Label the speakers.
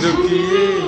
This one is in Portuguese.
Speaker 1: do que